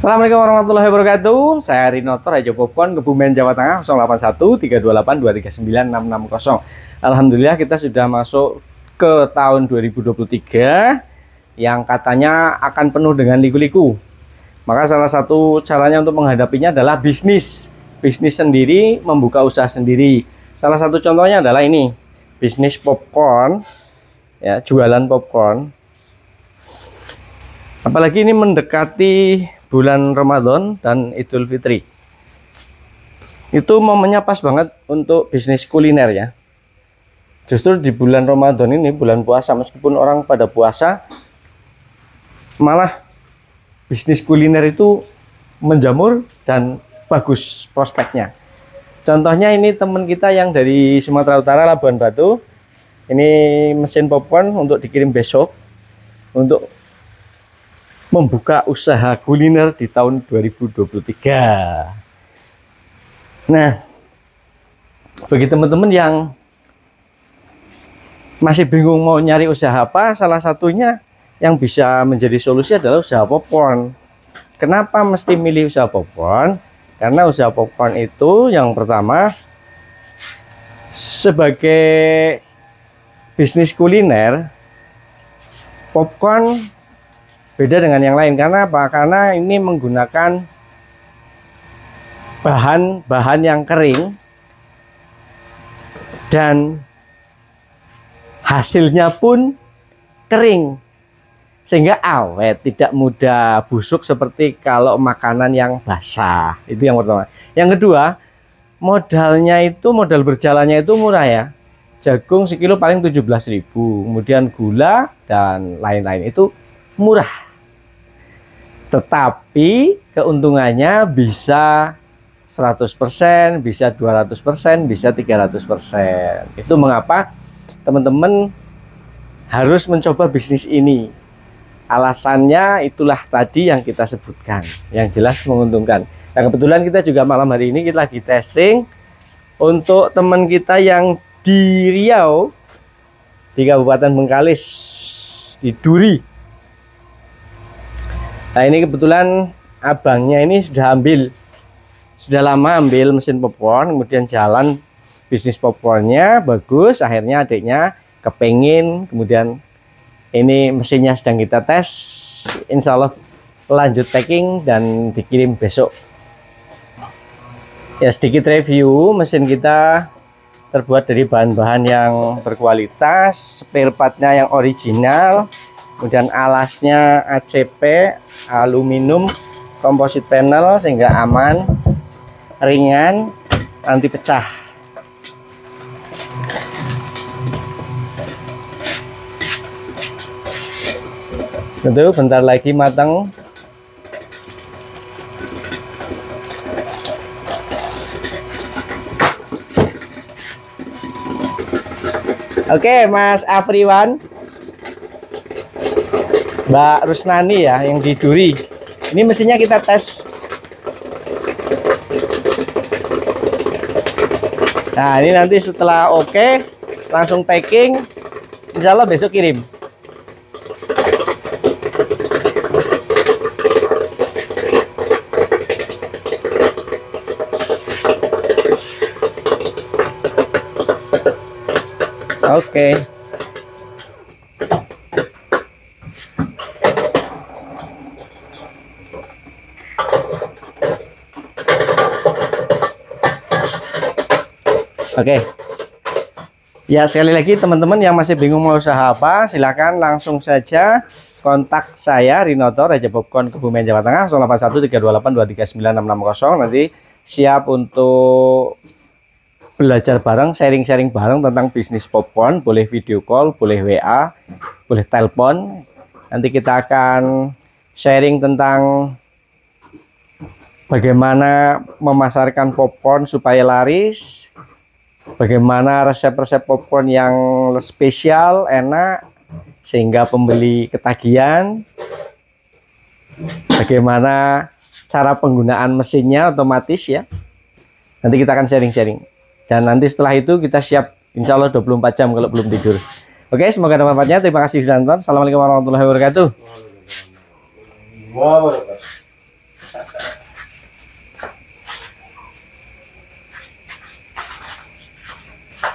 Assalamualaikum warahmatullahi wabarakatuh. Saya Rinoto Raja Popcorn, Kebumen Jawa Tengah 081 328 239 660. Alhamdulillah kita sudah masuk ke tahun 2023 yang katanya akan penuh dengan liku-liku. Maka salah satu caranya untuk menghadapinya adalah bisnis. Bisnis sendiri, membuka usaha sendiri. Salah satu contohnya adalah ini, bisnis popcorn, ya jualan popcorn. Apalagi ini mendekati bulan Ramadan dan Idul Fitri. Itu momennya pas banget untuk bisnis kuliner ya. Justru di bulan Ramadan ini, bulan puasa, meskipun orang pada puasa, malah bisnis kuliner itu menjamur dan bagus prospeknya. Contohnya ini teman kita yang dari Sumatera Utara, Labuan Batu. Ini mesin popcorn untuk dikirim besok untuk membuka usaha kuliner di tahun 2023. Nah, bagi teman-teman yang masih bingung mau nyari usaha apa, salah satunya yang bisa menjadi solusi adalah usaha popcorn. Kenapa mesti milih usaha popcorn? Karena usaha popcorn itu yang pertama sebagai bisnis kuliner popcorn beda dengan yang lain. Karena apa? Karena ini menggunakan bahan-bahan yang kering dan hasilnya pun kering. Sehingga awet tidak mudah busuk seperti kalau makanan yang basah. Itu yang pertama. Yang kedua modalnya itu modal berjalannya itu murah ya. Jagung sekilo paling 17.000 kemudian gula dan lain-lain. Itu murah tetapi keuntungannya bisa 100%, bisa 200%, bisa 300%. Itu mengapa teman-teman harus mencoba bisnis ini. Alasannya itulah tadi yang kita sebutkan, yang jelas menguntungkan. Nah, kebetulan kita juga malam hari ini kita lagi testing untuk teman kita yang di Riau, di Kabupaten Bengkalis, di Duri, Nah ini kebetulan abangnya ini sudah ambil sudah lama ambil mesin popcorn kemudian jalan bisnis popcornnya bagus akhirnya adiknya kepingin kemudian ini mesinnya sedang kita tes insya Allah lanjut packing dan dikirim besok. Ya sedikit review mesin kita terbuat dari bahan-bahan yang berkualitas spare partnya yang original kemudian alasnya ACP aluminium komposit panel sehingga aman ringan anti pecah tentu bentar lagi matang Oke, Mas Afriwan. Mbak Rusnani ya yang di Duri. Ini mesinnya kita tes. Nah ini nanti setelah oke okay, langsung packing. Insya Allah besok kirim. Oke. okay. Oke. Ya sekali lagi teman-teman yang masih bingung mau usaha apa, silakan langsung saja kontak saya Rinoto Raja Popcorn Kebumen Jawa Tengah 081328239660 nanti siap untuk belajar bareng, sharing-sharing bareng tentang bisnis popcorn, boleh video call, boleh WA, boleh telepon. Nanti kita akan sharing tentang bagaimana memasarkan popcorn supaya laris, bagaimana resep-resep popcorn yang spesial, enak, sehingga pembeli ketagihan, bagaimana cara penggunaan mesinnya otomatis ya. Nanti kita akan sharing-sharing. Dan nanti setelah itu kita siap insya Allah 24 jam kalau belum tidur. Oke, semoga ada manfaatnya. Terima kasih sudah nonton. Assalamualaikum warahmatullahi wabarakatuh.